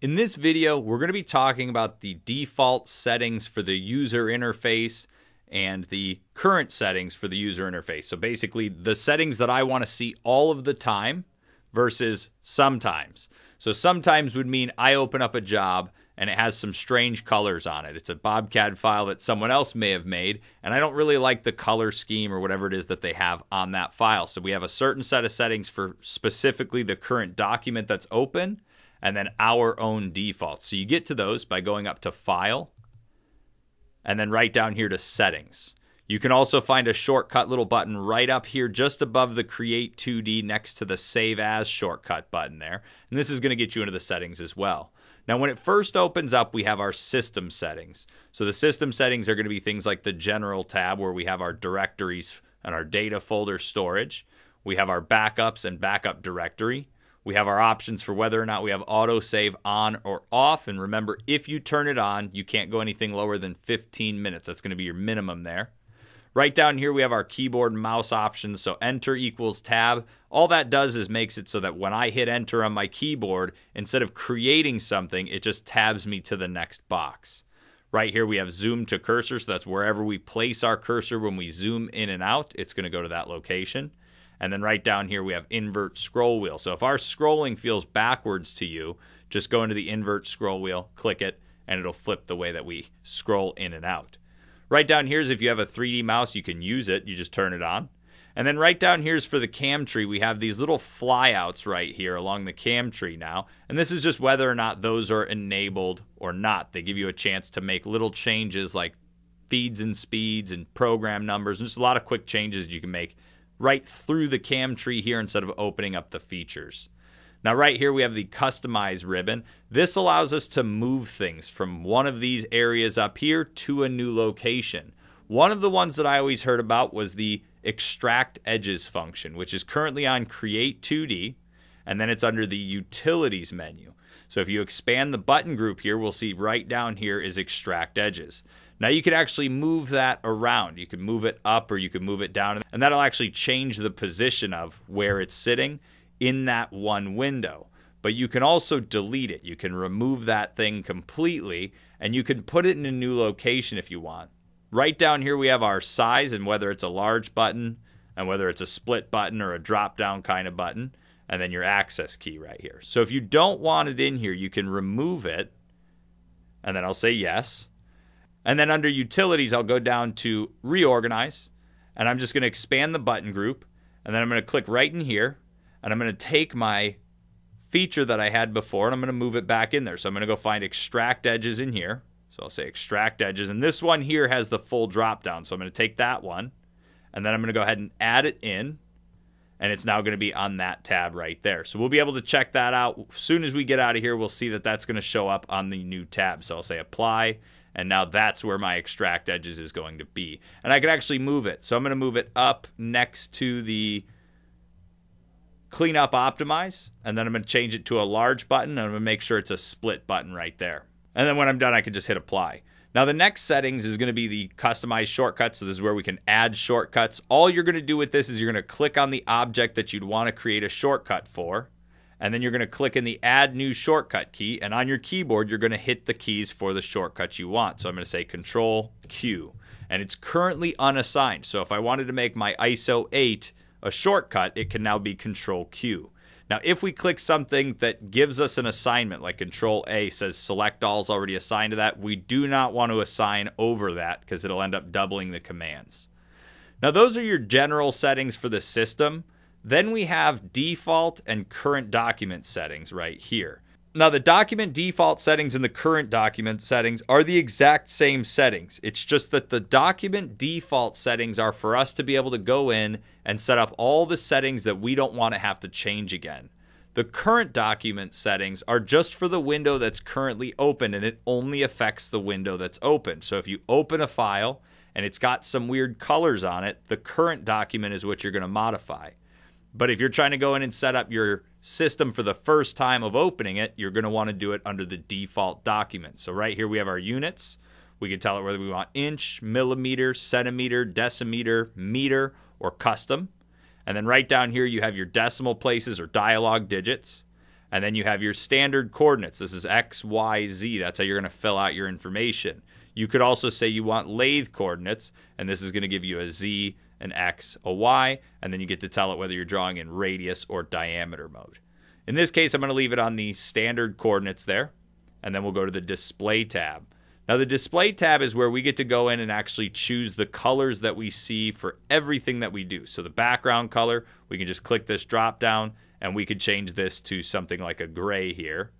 In this video, we're going to be talking about the default settings for the user interface and the current settings for the user interface. So basically, the settings that I want to see all of the time versus sometimes. So sometimes would mean I open up a job and it has some strange colors on it. It's a BobCAD file that someone else may have made, and I don't really like the color scheme or whatever it is that they have on that file. So we have a certain set of settings for specifically the current document that's open, and then our own defaults. So you get to those by going up to File, and then right down here to Settings. You can also find a shortcut little button right up here just above the Create 2D next to the Save As shortcut button there. And this is going to get you into the settings as well. Now, when it first opens up, we have our system settings. So the system settings are going to be things like the general tab where we have our directories and our data folder storage. We have our backups and backup directory. We have our options for whether or not we have autosave on or off. And remember, if you turn it on, you can't go anything lower than 15 minutes. That's going to be your minimum there. Right down here, we have our keyboard and mouse options. So enter equals tab. All that does is makes it so that when I hit enter on my keyboard, instead of creating something, it just tabs me to the next box. Right here, we have zoom to cursor. So that's wherever we place our cursor when we zoom in and out, it's going to go to that location. And then right down here, we have invert scroll wheel. So if our scrolling feels backwards to you, just go into the invert scroll wheel, click it, and it'll flip the way that we scroll in and out. Right down here is if you have a 3D mouse, you can use it. You just turn it on. And then right down here is for the cam tree. We have these little flyouts right here along the cam tree now. And this is just whether or not those are enabled or not. They give you a chance to make little changes like feeds and speeds and program numbers. And just a lot of quick changes you can make right through the cam tree here instead of opening up the features. Now, right here, we have the customize ribbon. This allows us to move things from one of these areas up here to a new location. One of the ones that I always heard about was the extract edges function, which is currently on Create 2D, and then it's under the Utilities menu. So if you expand the button group here, we'll see right down here is extract edges. Now you could actually move that around. You could move it up or you could move it down, and that'll actually change the position of where it's sitting in that one window. But you can also delete it. You can remove that thing completely and you can put it in a new location if you want. Right down here, we have our size and whether it's a large button and whether it's a split button or a drop down kind of button, and then your access key right here. So if you don't want it in here, you can remove it, and then I'll say yes. And then under utilities, I'll go down to reorganize, and I'm just going to expand the button group, and then I'm going to click right in here, and I'm going to take my feature that I had before and I'm going to move it back in there. So I'm going to go find extract edges in here. So I'll say extract edges. And this one here has the full drop down. So I'm going to take that one and then I'm going to go ahead and add it in. And it's now going to be on that tab right there. So we'll be able to check that out. As soon as we get out of here, we'll see that that's going to show up on the new tab. So I'll say apply. And now that's where my extract edges is going to be. And I can actually move it. So I'm going to move it up next to the clean up optimize, and then I'm going to change it to a large button, and I'm going to make sure it's a split button right there. And then when I'm done, I can just hit apply. Now, the next settings is going to be the customized shortcuts. So, this is where we can add shortcuts. All you're going to do with this is you're going to click on the object that you'd want to create a shortcut for. And then you're going to click in the add new shortcut key. And on your keyboard, you're going to hit the keys for the shortcut you want. So, I'm going to say Control Q. And it's currently unassigned. So, if I wanted to make my ISO 8 a shortcut, it can now be Control Q. Now, if we click something that gives us an assignment, like Control A says select all is already assigned to that, we do not want to assign over that because it'll end up doubling the commands. Now, those are your general settings for the system. Then we have default and current document settings right here. Now, the document default settings and the current document settings are the exact same settings. It's just that the document default settings are for us to be able to go in and set up all the settings that we don't want to have to change again. The current document settings are just for the window that's currently open and it only affects the window that's open. So if you open a file and it's got some weird colors on it, the current document is what you're going to modify. But if you're trying to go in and set up your system for the first time of opening it, you're going to want to do it under the default document. So right here we have our units. We can tell it whether we want inch, millimeter, centimeter, decimeter, meter, or custom. And then right down here you have your decimal places or dialog digits. And then you have your standard coordinates. This is X, Y, Z. That's how you're going to fill out your information. You could also say you want lathe coordinates, and this is going to give you a Z, an X, a Y, and then you get to tell it whether you're drawing in radius or diameter mode. In this case, I'm going to leave it on the standard coordinates there, and then we'll go to the display tab. Now, the display tab is where we get to go in and actually choose the colors that we see for everything that we do. So, the background color, we can just click this drop down and we could change this to something like a gray here.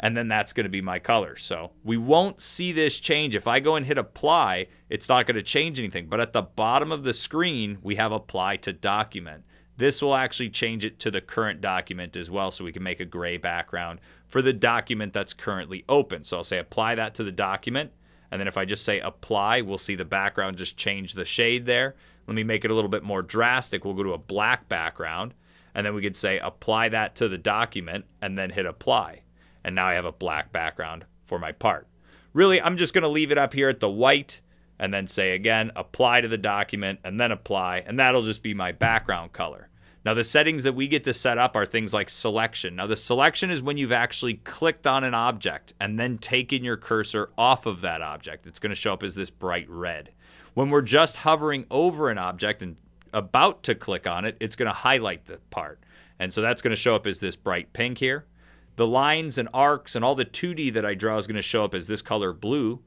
And then that's going to be my color. So we won't see this change. If I go and hit apply, it's not going to change anything. But at the bottom of the screen, we have apply to document. This will actually change it to the current document as well, so we can make a gray background for the document that's currently open. So I'll say apply that to the document. And then if I just say apply, we'll see the background just change the shade there. Let me make it a little bit more drastic. We'll go to a black background and then we could say apply that to the document and then hit apply. And now I have a black background for my part. Really, I'm just going to leave it up here at the white and then say again, apply to the document and then apply, and that'll just be my background color. Now, the settings that we get to set up are things like selection. Now, the selection is when you've actually clicked on an object and then taken your cursor off of that object. It's going to show up as this bright red. When we're just hovering over an object and about to click on it, it's going to highlight the part. And so that's going to show up as this bright pink here. The lines and arcs and all the 2D that I draw is going to show up as this color blue.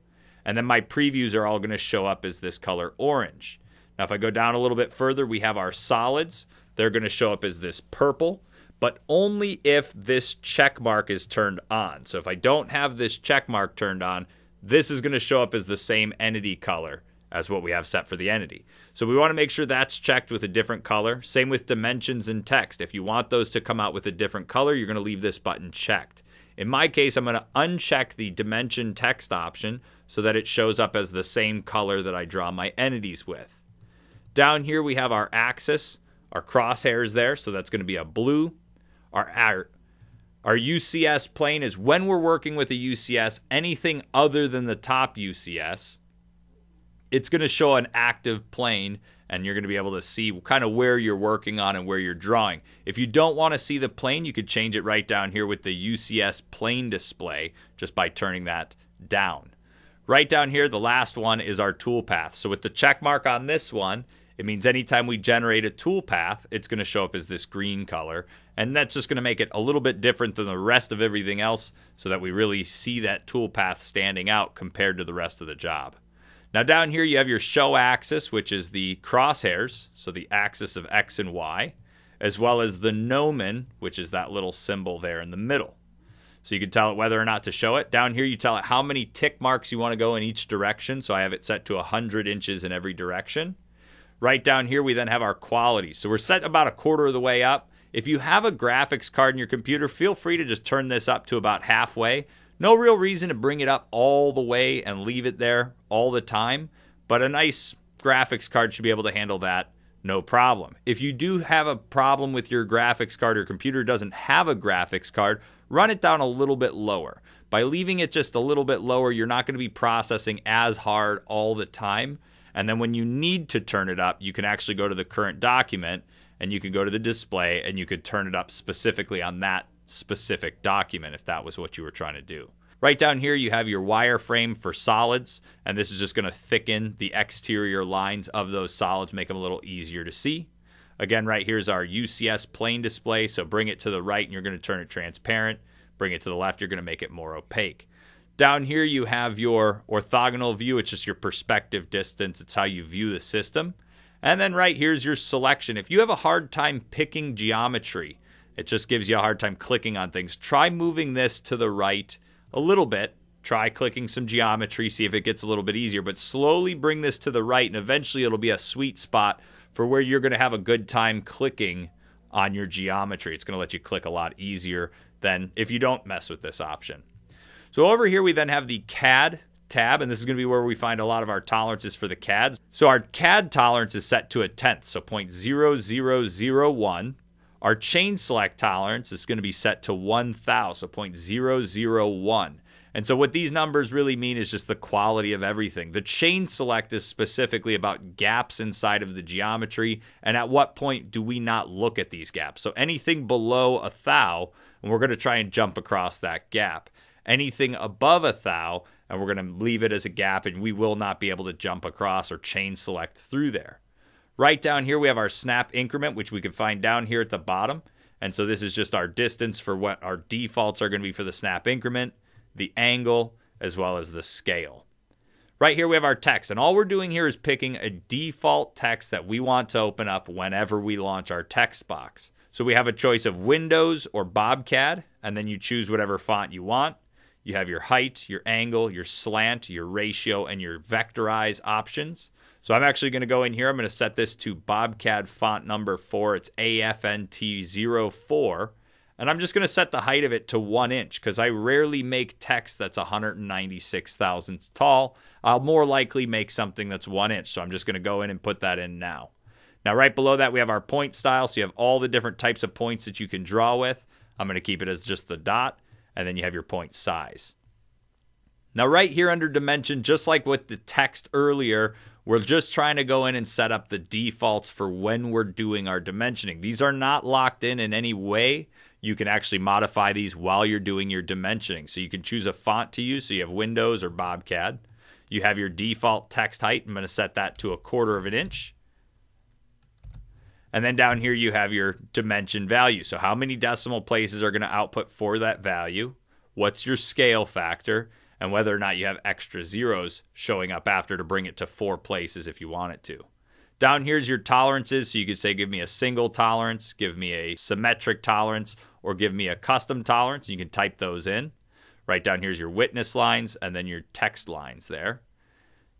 And then my previews are all going to show up as this color orange. Now, if I go down a little bit further, we have our solids. They're going to show up as this purple, but only if this check mark is turned on. So if I don't have this check mark turned on, this is going to show up as the same entity color as what we have set for the entity. So we want to make sure that's checked with a different color. Same with dimensions and text. If you want those to come out with a different color, you're going to leave this button checked. In my case, I'm going to uncheck the dimension text option so that it shows up as the same color that I draw my entities with. Down here we have our axis, our crosshairs there, so that's going to be a blue. Our, our, our UCS plane is when we're working with a UCS, anything other than the top UCS it's going to show an active plane and you're going to be able to see kind of where you're working on and where you're drawing. If you don't want to see the plane, you could change it right down here with the UCS plane display just by turning that down. Right down here, the last one is our toolpath. So with the check mark on this one, it means anytime we generate a toolpath, it's going to show up as this green color. And that's just going to make it a little bit different than the rest of everything else so that we really see that toolpath standing out compared to the rest of the job. Now down here you have your show axis, which is the crosshairs, so the axis of X and Y, as well as the gnomon, which is that little symbol there in the middle. So you can tell it whether or not to show it. Down here you tell it how many tick marks you want to go in each direction, so I have it set to 100 inches in every direction. Right down here we then have our quality. So we're set about a quarter of the way up. If you have a graphics card in your computer, feel free to just turn this up to about halfway no real reason to bring it up all the way and leave it there all the time, but a nice graphics card should be able to handle that no problem. If you do have a problem with your graphics card or computer doesn't have a graphics card, run it down a little bit lower. By leaving it just a little bit lower, you're not going to be processing as hard all the time. And then when you need to turn it up, you can actually go to the current document and you can go to the display and you could turn it up specifically on that specific document if that was what you were trying to do. Right down here, you have your wireframe for solids, and this is just going to thicken the exterior lines of those solids, make them a little easier to see. Again, right here's our UCS plane display, so bring it to the right and you're going to turn it transparent. Bring it to the left, you're going to make it more opaque. Down here, you have your orthogonal view, it's just your perspective distance, it's how you view the system. And then right here's your selection. If you have a hard time picking geometry, it just gives you a hard time clicking on things. Try moving this to the right a little bit. Try clicking some geometry, see if it gets a little bit easier, but slowly bring this to the right, and eventually it'll be a sweet spot for where you're going to have a good time clicking on your geometry. It's going to let you click a lot easier than if you don't mess with this option. So over here, we then have the CAD tab, and this is going to be where we find a lot of our tolerances for the CADs. So our CAD tolerance is set to a tenth, so 0.0001. Our chain select tolerance is going to be set to 1000, so 0.001. And so, what these numbers really mean is just the quality of everything. The chain select is specifically about gaps inside of the geometry, and at what point do we not look at these gaps? So, anything below a thou, and we're going to try and jump across that gap. Anything above a thou, and we're going to leave it as a gap, and we will not be able to jump across or chain select through there. Right down here, we have our snap increment, which we can find down here at the bottom. And so this is just our distance for what our defaults are going to be for the snap increment the angle, as well as the scale. Right here, we have our text, and all we're doing here is picking a default text that we want to open up whenever we launch our text box. So we have a choice of Windows or BobCAD, and then you choose whatever font you want. You have your height, your angle, your slant, your ratio, and your vectorize options. So I'm actually going to go in here. I'm going to set this to BobCAD font number 4. It's AFNT04. And I'm just going to set the height of it to one inch because I rarely make text that's 196 thousandths tall. I'll more likely make something that's one inch. So I'm just going to go in and put that in now. Now, right below that, we have our point style. So you have all the different types of points that you can draw with. I'm going to keep it as just the dot. And then you have your point size. Now, right here under dimension, just like with the text earlier, we're just trying to go in and set up the defaults for when we're doing our dimensioning. These are not locked in in any way you can actually modify these while you're doing your dimensioning. So you can choose a font to use. So you have Windows or BobCAD. You have your default text height. I'm going to set that to a quarter of an inch. And then down here you have your dimension value. So how many decimal places are going to output for that value? What's your scale factor? And whether or not you have extra zeros showing up after to bring it to four places if you want it to. Down here's your tolerances. So you could say, give me a single tolerance, give me a symmetric tolerance, or give me a custom tolerance. You can type those in. Right down here's your witness lines and then your text lines there.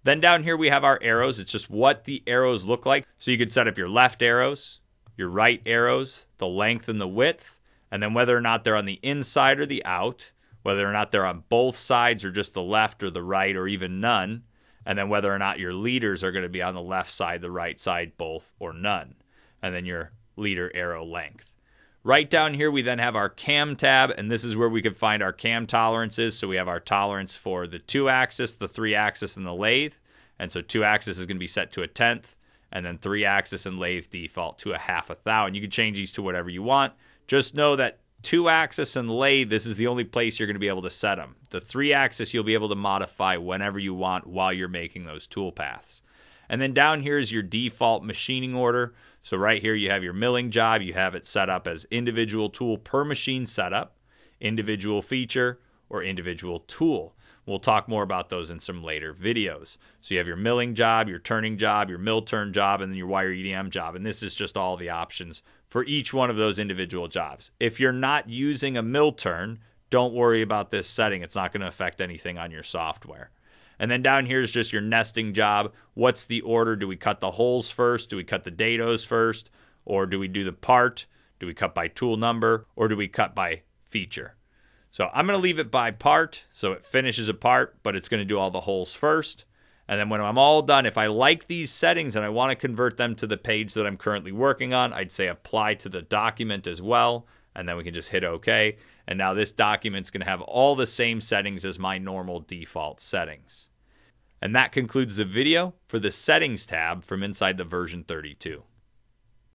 Then down here we have our arrows. It's just what the arrows look like. So you could set up your left arrows, your right arrows, the length and the width, and then whether or not they're on the inside or the out, whether or not they're on both sides or just the left or the right or even none, and then whether or not your leaders are going to be on the left side, the right side, both, or none, and then your leader arrow length. Right down here, we then have our cam tab, and this is where we can find our cam tolerances. So we have our tolerance for the two axis, the three axis, and the lathe. And so two axis is going to be set to a tenth, and then three axis and lathe default to a half a thou. And you can change these to whatever you want. Just know that two axis and lathe, this is the only place you're going to be able to set them. The three axis, you'll be able to modify whenever you want while you're making those tool paths. And then down here is your default machining order. So right here you have your milling job. You have it set up as individual tool per machine setup, individual feature, or individual tool. We'll talk more about those in some later videos. So you have your milling job, your turning job, your mill turn job, and then your wire EDM job. And this is just all the options for each one of those individual jobs. If you're not using a mill turn, don't worry about this setting. It's not going to affect anything on your software. And then down here is just your nesting job. What's the order? Do we cut the holes first? Do we cut the dados first? Or do we do the part? Do we cut by tool number? Or do we cut by feature? So I'm going to leave it by part. So it finishes a part, but it's going to do all the holes first. And then when I'm all done, if I like these settings and I want to convert them to the page that I'm currently working on, I'd say apply to the document as well. And then we can just hit OK. And now this document's going to have all the same settings as my normal default settings. And that concludes the video for the settings tab from inside the version 32.